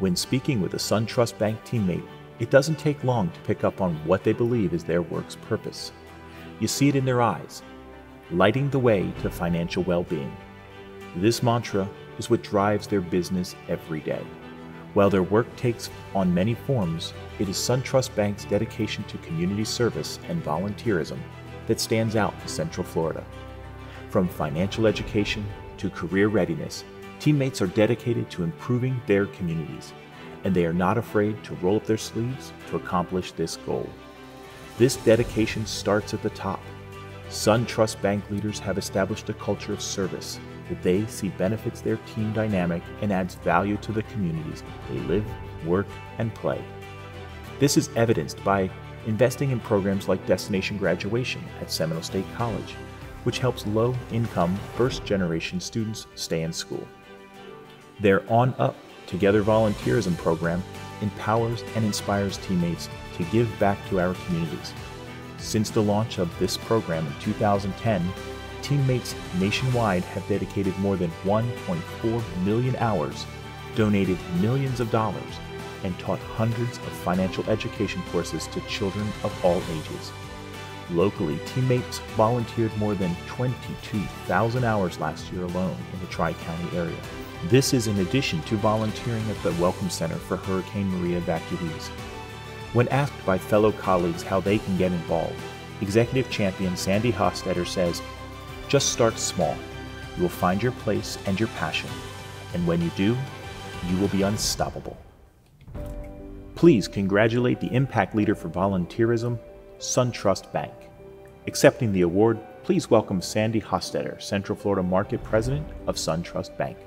When speaking with a SunTrust Bank teammate, it doesn't take long to pick up on what they believe is their work's purpose. You see it in their eyes, lighting the way to financial well being. This mantra is what drives their business every day. While their work takes on many forms, it is SunTrust Bank's dedication to community service and volunteerism that stands out in Central Florida. From financial education to career readiness, teammates are dedicated to improving their communities, and they are not afraid to roll up their sleeves to accomplish this goal. This dedication starts at the top. SunTrust Bank leaders have established a culture of service that they see benefits their team dynamic and adds value to the communities they live, work, and play. This is evidenced by investing in programs like Destination Graduation at Seminole State College, which helps low income first generation students stay in school. Their On Up Together volunteerism program empowers and inspires teammates to give back to our communities. Since the launch of this program in 2010, teammates nationwide have dedicated more than 1.4 million hours, donated millions of dollars, and taught hundreds of financial education courses to children of all ages. Locally, teammates volunteered more than 22,000 hours last year alone in the Tri County area. This is in addition to volunteering at the Welcome Center for Hurricane Maria evacuees. When asked by fellow colleagues how they can get involved, Executive Champion Sandy Hostetter says, just start small. You will find your place and your passion, and when you do, you will be unstoppable. Please congratulate the Impact Leader for Volunteerism, SunTrust Bank. Accepting the award, please welcome Sandy Hostetter, Central Florida Market President of SunTrust Bank.